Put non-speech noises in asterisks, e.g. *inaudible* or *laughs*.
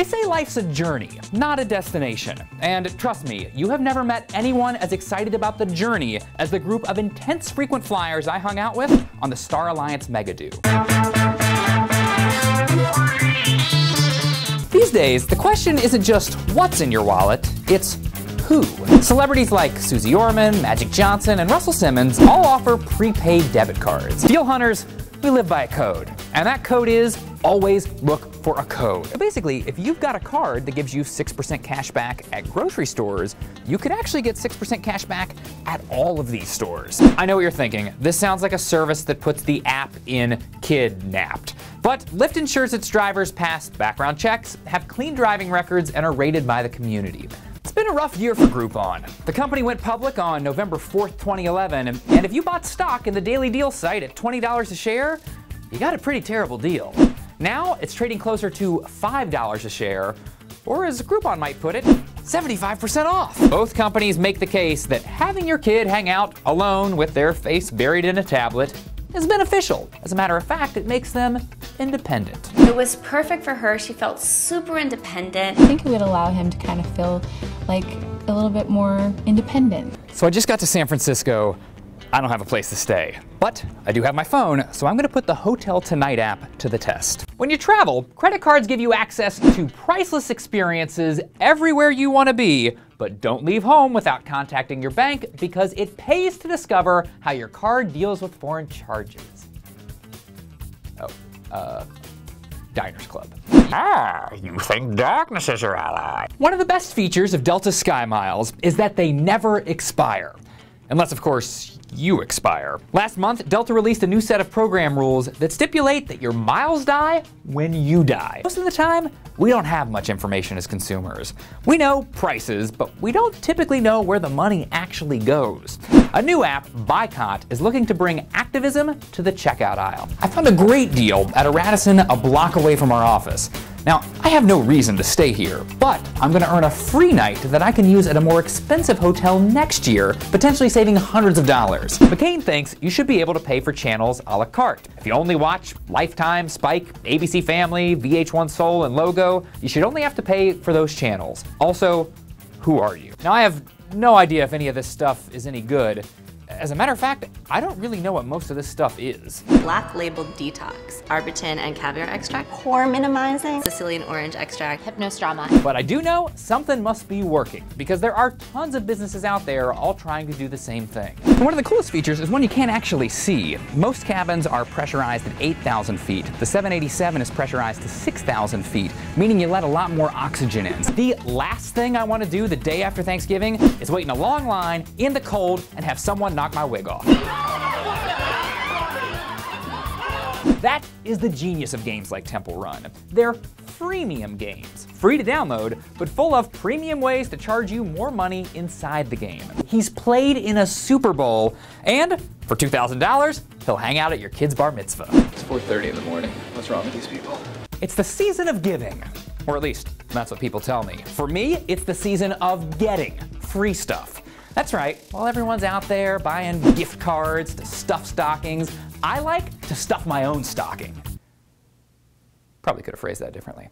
They say life's a journey, not a destination. And trust me, you have never met anyone as excited about the journey as the group of intense frequent flyers I hung out with on the Star Alliance MegaDo. These days, the question isn't just what's in your wallet, it's who. Celebrities like Suze Orman, Magic Johnson, and Russell Simmons all offer prepaid debit cards. Deal hunters, we live by a code. And that code is always look for a code. Basically, if you've got a card that gives you 6% cash back at grocery stores, you could actually get 6% cash back at all of these stores. I know what you're thinking. This sounds like a service that puts the app in kidnapped. But Lyft ensures its drivers pass background checks, have clean driving records, and are rated by the community. It's been a rough year for Groupon. The company went public on November 4th, 2011, and if you bought stock in the Daily Deal site at $20 a share, you got a pretty terrible deal. Now it's trading closer to $5 a share, or as Groupon might put it, 75% off. Both companies make the case that having your kid hang out alone with their face buried in a tablet is beneficial. As a matter of fact, it makes them independent. It was perfect for her. She felt super independent. I think it would allow him to kind of feel like a little bit more independent. So I just got to San Francisco I don't have a place to stay. But I do have my phone, so I'm gonna put the Hotel Tonight app to the test. When you travel, credit cards give you access to priceless experiences everywhere you wanna be, but don't leave home without contacting your bank because it pays to discover how your card deals with foreign charges. Oh, uh, Diners Club. Ah, you think darkness is your ally. One of the best features of Delta SkyMiles is that they never expire. Unless, of course, you expire. Last month, Delta released a new set of program rules that stipulate that your miles die when you die. Most of the time, we don't have much information as consumers. We know prices, but we don't typically know where the money actually goes. A new app, Buycott, is looking to bring activism to the checkout aisle. I found a great deal at a Radisson a block away from our office. Now, I have no reason to stay here, but I'm going to earn a free night that I can use at a more expensive hotel next year, potentially saving hundreds of dollars. *laughs* McCain thinks you should be able to pay for channels a la carte. If you only watch Lifetime, Spike, ABC Family, VH1 Soul, and Logo, you should only have to pay for those channels. Also, who are you? Now, I have no idea if any of this stuff is any good, as a matter of fact, I don't really know what most of this stuff is. Black labeled detox, Arbutin and caviar extract, pore minimizing, Sicilian orange extract, Hypnôse Drama. But I do know something must be working because there are tons of businesses out there all trying to do the same thing. And one of the coolest features is one you can't actually see. Most cabins are pressurized at 8,000 feet. The 787 is pressurized to 6,000 feet, meaning you let a lot more oxygen in. The last thing I want to do the day after Thanksgiving is wait in a long line in the cold and have someone knock my wig off. That is the genius of games like Temple Run. They're freemium games, free to download, but full of premium ways to charge you more money inside the game. He's played in a Super Bowl, and for $2,000, he'll hang out at your kid's bar mitzvah. It's 4.30 in the morning. What's wrong with these people? It's the season of giving, or at least that's what people tell me. For me, it's the season of getting free stuff. That's right, while everyone's out there buying gift cards to stuff stockings, I like to stuff my own stocking. Probably could have phrased that differently.